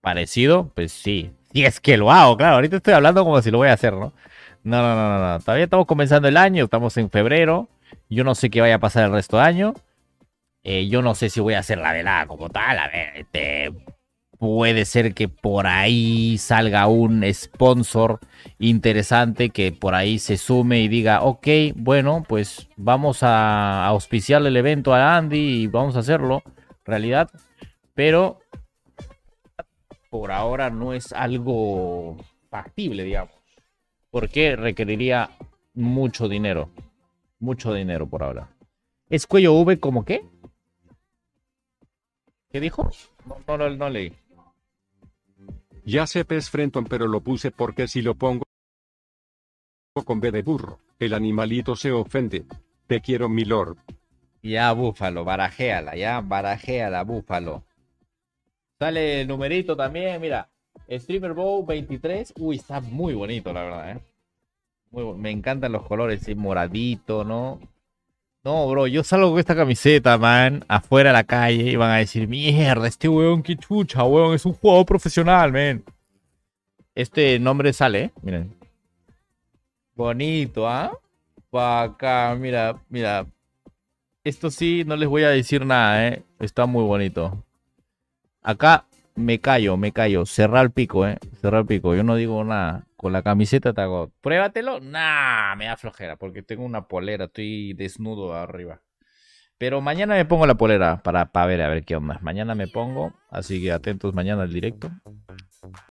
parecido, pues sí. Si es que lo hago, claro. Ahorita estoy hablando como si lo voy a hacer, ¿no? No, no, no, no. Todavía estamos comenzando el año, estamos en febrero. Yo no sé qué vaya a pasar el resto de año. Eh, yo no sé si voy a hacer la velada como tal. A ver, este, puede ser que por ahí salga un sponsor interesante que por ahí se sume y diga, ok, bueno, pues vamos a auspiciarle el evento a Andy y vamos a hacerlo, realidad. Pero por ahora no es algo factible, digamos. Porque requeriría mucho dinero. Mucho dinero por ahora. ¿Es cuello V como qué? ¿Qué dijo? No, no, no leí. Ya sé pez Frenton pero lo puse porque si lo pongo con B de burro, el animalito se ofende. Te quiero mi lord. Ya, búfalo, barajéala, ya, barajéala, búfalo. Sale el numerito también, mira. Streamer Bow 23. Uy, está muy bonito, la verdad, ¿eh? me encantan los colores, ¿sí? moradito, ¿no? No, bro, yo salgo con esta camiseta, man, afuera a la calle y van a decir, mierda, este weón, qué chucha, weón, es un jugador profesional, man. Este nombre sale, ¿eh? Miren. Bonito, ¿ah? ¿eh? acá, mira, mira. Esto sí, no les voy a decir nada, ¿eh? Está muy bonito. Acá me callo, me callo. Cerrar el pico, ¿eh? Cerrar el pico. Yo no digo nada. Con la camiseta te hago, pruébatelo. Nah, me da flojera porque tengo una polera, estoy desnudo arriba. Pero mañana me pongo la polera para, para ver a ver qué onda. Mañana me pongo, así que atentos mañana al directo.